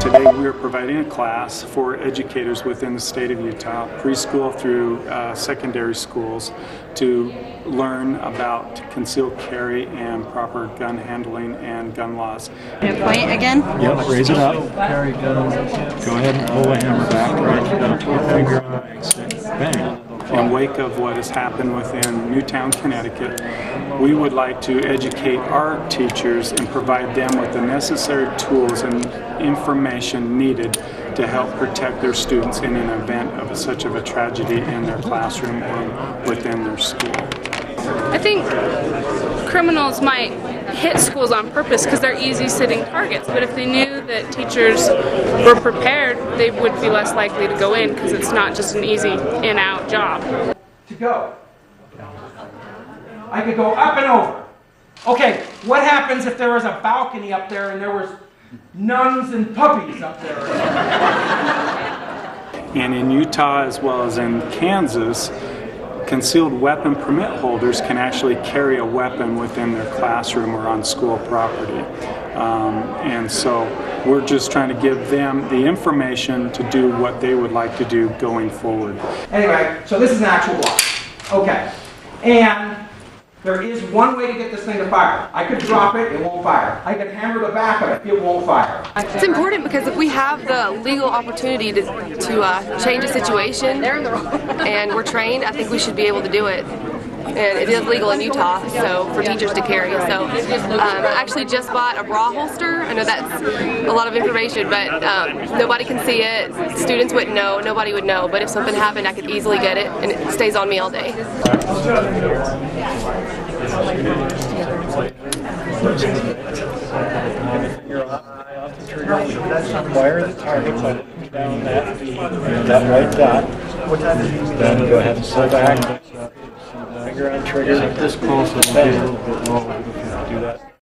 Today we are providing a class for educators within the state of Utah, preschool through uh, secondary schools, to learn about concealed carry and proper gun handling and gun laws. And point again. Yep, raise it up. Go ahead and pull the hammer back. Right. Finger on the exit. Bang. In wake of what has happened within Newtown, Connecticut, we would like to educate our teachers and provide them with the necessary tools and information needed to help protect their students in an event of such of a tragedy in their classroom or within their school. I think criminals might hit schools on purpose because they're easy sitting targets. But if they knew that teachers were prepared, they would be less likely to go in because it's not just an easy in out job. to go. I could go up and over. Okay, what happens if there was a balcony up there and there was nuns and puppies up there? And in Utah, as well as in Kansas, concealed weapon permit holders can actually carry a weapon within their classroom or on school property. Um, and so we're just trying to give them the information to do what they would like to do going forward. Anyway, so this is an actual Glock. Okay. And there is one way to get this thing to fire. I could drop it, it won't fire. I could hammer the back of it, it won't fire. It's important because if we have the legal opportunity to, to uh, change a situation and we're trained, I think we should be able to do it. And it is legal in Utah, so for teachers to carry. So um, I actually just bought a bra holster. I know that's a lot of information, but um, nobody can see it. Students wouldn't know. Nobody would know. But if something happened, I could easily get it, and it stays on me all day. Fire the target by looking down that that white dot. Then go ahead and pull back. Finger on trigger. This close, it'll be a little bit lower.